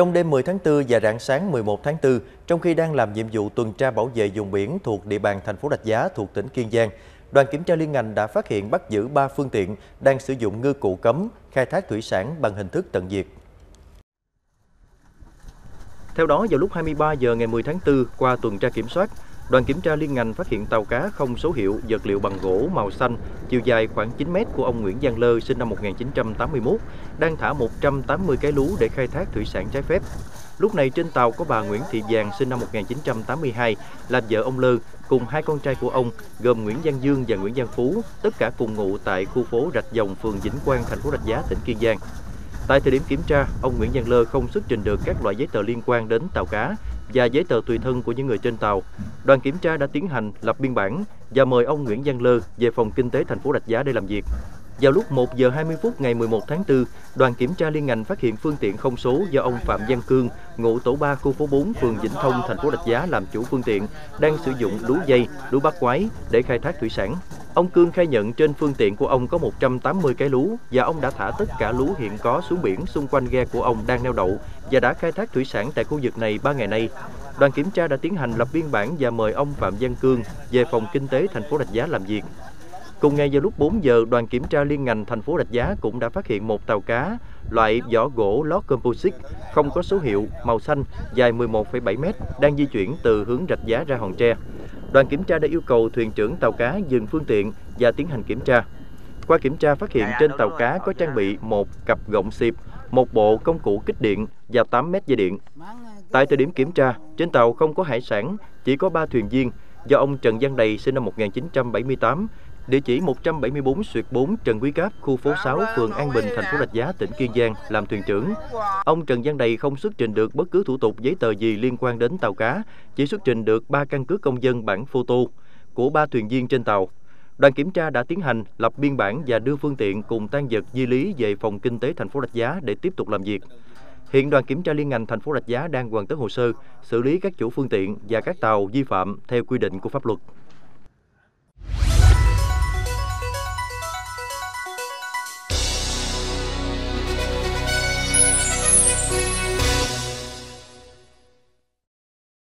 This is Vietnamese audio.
Trong đêm 10 tháng 4 và rạng sáng 11 tháng 4, trong khi đang làm nhiệm vụ tuần tra bảo vệ vùng biển thuộc địa bàn thành phố Rạch Giá thuộc tỉnh Kiên Giang, đoàn kiểm tra liên ngành đã phát hiện bắt giữ 3 phương tiện đang sử dụng ngư cụ cấm khai thác thủy sản bằng hình thức tận diệt. Theo đó, vào lúc 23 giờ ngày 10 tháng 4, qua tuần tra kiểm soát, đoàn kiểm tra liên ngành phát hiện tàu cá không số hiệu vật liệu bằng gỗ màu xanh, chiều dài khoảng 9 mét của ông Nguyễn Giang Lơ sinh năm 1981, đang thả 180 cái lú để khai thác thủy sản trái phép. Lúc này trên tàu có bà Nguyễn Thị Giàng sinh năm 1982 là vợ ông Lơ cùng hai con trai của ông gồm Nguyễn Giang Dương và Nguyễn Giang Phú, tất cả cùng ngụ tại khu phố Rạch Dòng, phường Vĩnh Quang, thành phố Rạch Giá, tỉnh Kiên Giang. Tại thời điểm kiểm tra, ông Nguyễn Giang Lơ không xuất trình được các loại giấy tờ liên quan đến tàu cá và giấy tờ tùy thân của những người trên tàu. Đoàn kiểm tra đã tiến hành lập biên bản và mời ông Nguyễn Văn Lơ về phòng kinh tế thành phố Rạch Giá để làm việc. Vào lúc 1 giờ 20 phút ngày 11 tháng 4, đoàn kiểm tra liên ngành phát hiện phương tiện không số do ông Phạm Văn Cương, ngụ tổ 3 khu phố 4, phường Vĩnh Thông, thành phố Rạch Giá làm chủ phương tiện, đang sử dụng lú dây, lú bắt quái để khai thác thủy sản. Ông Cương khai nhận trên phương tiện của ông có 180 cái lú và ông đã thả tất cả lú hiện có xuống biển xung quanh ghe của ông đang neo đậu và đã khai thác thủy sản tại khu vực này 3 ngày nay. Đoàn kiểm tra đã tiến hành lập biên bản và mời ông Phạm Văn Cương về phòng kinh tế thành phố Rạch Giá làm việc. Cùng ngày vào lúc 4 giờ, đoàn kiểm tra liên ngành thành phố Rạch Giá cũng đã phát hiện một tàu cá loại vỏ gỗ lót composite không có số hiệu màu xanh dài 11,7 m đang di chuyển từ hướng Rạch Giá ra Hòn Tre. Đoàn kiểm tra đã yêu cầu thuyền trưởng tàu cá dừng phương tiện và tiến hành kiểm tra. Qua kiểm tra phát hiện trên tàu cá có trang bị một cặp gọng xịp, một bộ công cụ kích điện và 8 mét dây điện. Tại thời điểm kiểm tra, trên tàu không có hải sản, chỉ có 3 thuyền viên do ông Trần Văn Đầy sinh năm 1978 địa chỉ 174 Xuyệt 4 Trần Quý Cáp, khu phố 6, phường An Bình, thành phố Rạch Giá, tỉnh Kiên Giang làm thuyền trưởng. Ông Trần Văn Đầy không xuất trình được bất cứ thủ tục giấy tờ gì liên quan đến tàu cá, chỉ xuất trình được ba căn cước công dân bản photo của ba thuyền viên trên tàu. Đoàn kiểm tra đã tiến hành lập biên bản và đưa phương tiện cùng tan vật di lý về phòng kinh tế thành phố Rạch Giá để tiếp tục làm việc. Hiện đoàn kiểm tra liên ngành thành phố Rạch Giá đang hoàn tất hồ sơ, xử lý các chủ phương tiện và các tàu vi phạm theo quy định của pháp luật.